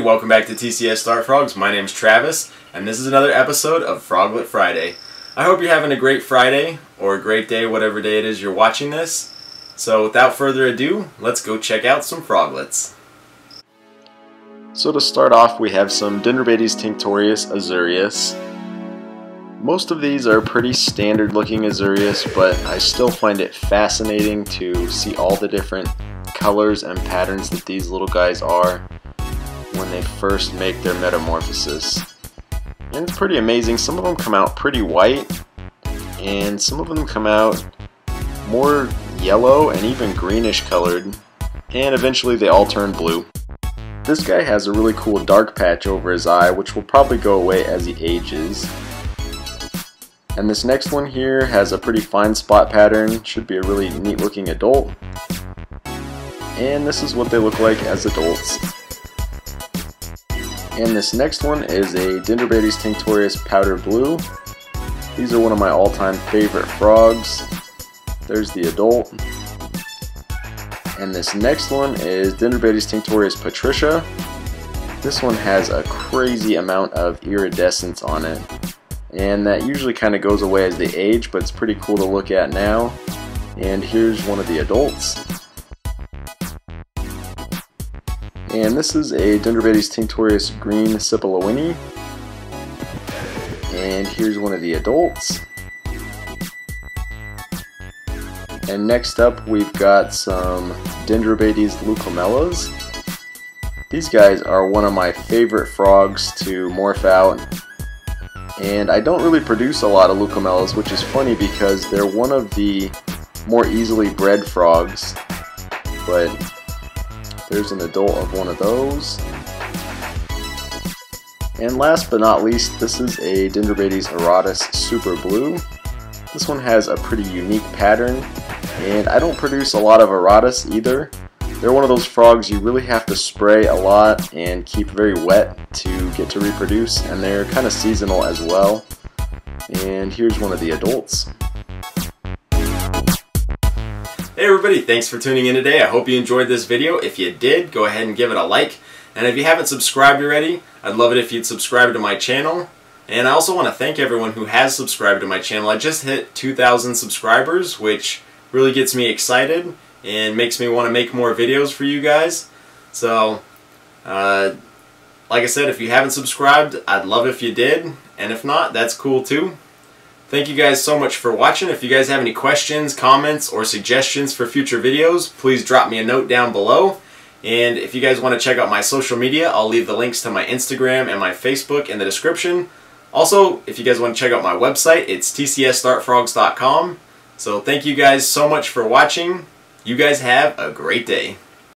welcome back to TCS Dart Frogs. My name's Travis, and this is another episode of Froglet Friday. I hope you're having a great Friday, or a great day, whatever day it is you're watching this. So without further ado, let's go check out some froglets. So to start off, we have some Dendrobates tinctorius azureus. Most of these are pretty standard looking azureus, but I still find it fascinating to see all the different colors and patterns that these little guys are when they first make their metamorphosis. And it's pretty amazing. Some of them come out pretty white, and some of them come out more yellow and even greenish colored, and eventually they all turn blue. This guy has a really cool dark patch over his eye, which will probably go away as he ages. And this next one here has a pretty fine spot pattern, should be a really neat looking adult. And this is what they look like as adults. And this next one is a Dendrobates tinctorius powder blue. These are one of my all-time favorite frogs. There's the adult. And this next one is Dendrobates tinctorius patricia. This one has a crazy amount of iridescence on it. And that usually kind of goes away as they age, but it's pretty cool to look at now. And here's one of the adults. And this is a Dendrobates tinctorius green Sipaliwini. And here's one of the adults. And next up we've got some Dendrobates leucomelas. These guys are one of my favorite frogs to morph out. And I don't really produce a lot of leucomelas, which is funny because they're one of the more easily bred frogs. But there's an adult of one of those. And last but not least, this is a Dendrobates auratus Super Blue. This one has a pretty unique pattern, and I don't produce a lot of auratus either. They're one of those frogs you really have to spray a lot and keep very wet to get to reproduce, and they're kind of seasonal as well. And here's one of the adults. Hey everybody, thanks for tuning in today. I hope you enjoyed this video. If you did, go ahead and give it a like. And if you haven't subscribed already, I'd love it if you'd subscribe to my channel. And I also want to thank everyone who has subscribed to my channel. I just hit 2,000 subscribers, which really gets me excited and makes me want to make more videos for you guys. So, uh, like I said, if you haven't subscribed, I'd love if you did. And if not, that's cool too. Thank you guys so much for watching. If you guys have any questions, comments, or suggestions for future videos, please drop me a note down below. And if you guys want to check out my social media, I'll leave the links to my Instagram and my Facebook in the description. Also, if you guys want to check out my website, it's tcsdartfrogs.com. So thank you guys so much for watching. You guys have a great day.